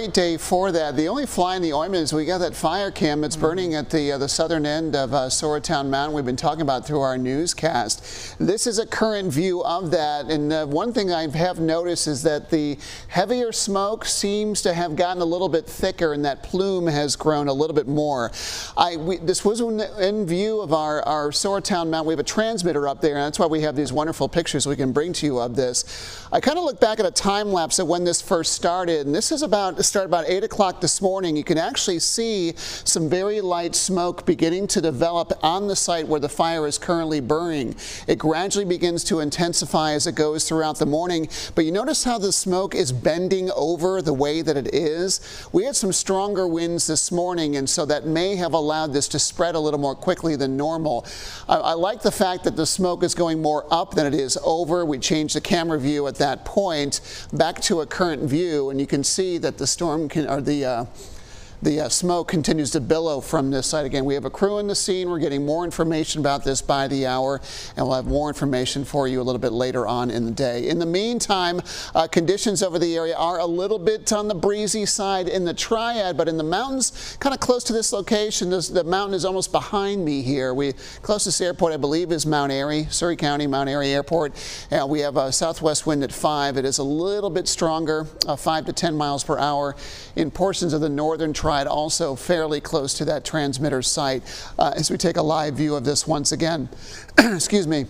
Great day for that. The only fly in the ointment is we got that fire cam that's burning at the uh, the southern end of uh, Sauratown Mountain. We've been talking about through our newscast. This is a current view of that, and uh, one thing I have noticed is that the heavier smoke seems to have gotten a little bit thicker, and that plume has grown a little bit more. I we, this was in, in view of our our Sauratown Mountain. We have a transmitter up there, and that's why we have these wonderful pictures we can bring to you of this. I kind of look back at a time lapse of when this first started, and this is about started about 8 o'clock this morning. You can actually see some very light smoke beginning to develop on the site where the fire is currently burning. It gradually begins to intensify as it goes throughout the morning, but you notice how the smoke is bending over the way that it is. We had some stronger winds this morning, and so that may have allowed this to spread a little more quickly than normal. I, I like the fact that the smoke is going more up than it is over. We changed the camera view at that point back to a current view, and you can see that the storm can, or the uh, the uh, smoke continues to billow from this site. Again, we have a crew in the scene. We're getting more information about this by the hour, and we'll have more information for you a little bit later on in the day. In the meantime, uh, conditions over the area are a little bit on the breezy side in the triad, but in the mountains, kind of close to this location, this, the mountain is almost behind me here. We closest airport, I believe, is Mount Airy, Surry County, Mount Airy Airport. We have a southwest wind at 5. It is a little bit stronger, uh, 5 to 10 miles per hour in portions of the northern triad triad also fairly close to that transmitter site uh, as we take a live view of this once again. Excuse me.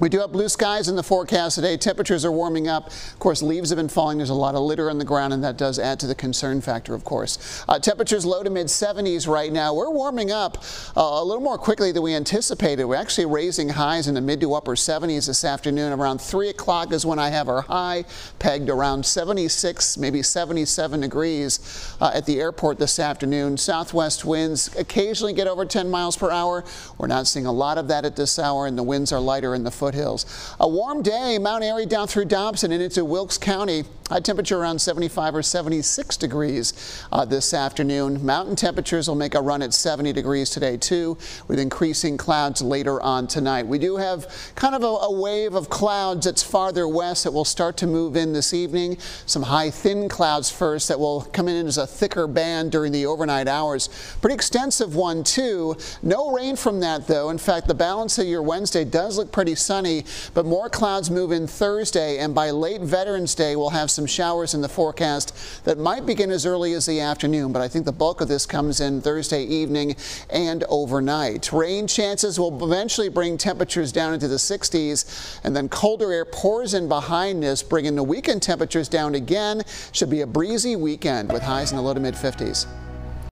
We do have blue skies in the forecast today. Temperatures are warming up. Of course, leaves have been falling. There's a lot of litter on the ground, and that does add to the concern factor, of course. Uh, temperatures low to mid 70s right now. We're warming up uh, a little more quickly than we anticipated. We're actually raising highs in the mid to upper 70s this afternoon. Around 3 o'clock is when I have our high pegged around 76, maybe 77 degrees uh, at the airport this afternoon. Southwest winds occasionally get over 10 miles per hour. We're not seeing a lot of that at this hour, and the winds are lighter in the foot foothills. A warm day, Mount Airy down through Dobson and into Wilkes County. High temperature around 75 or 76 degrees uh, this afternoon. Mountain temperatures will make a run at 70 degrees today too, with increasing clouds later on tonight. We do have kind of a, a wave of clouds that's farther west that will start to move in this evening. Some high thin clouds first that will come in as a thicker band during the overnight hours. Pretty extensive one too. No rain from that though. In fact, the balance of your Wednesday does look pretty sunny, but more clouds move in Thursday and by late Veterans Day we'll have some some showers in the forecast that might begin as early as the afternoon, but I think the bulk of this comes in Thursday evening and overnight. Rain chances will eventually bring temperatures down into the 60s, and then colder air pours in behind this, bringing the weekend temperatures down again. Should be a breezy weekend with highs in the low to mid 50s.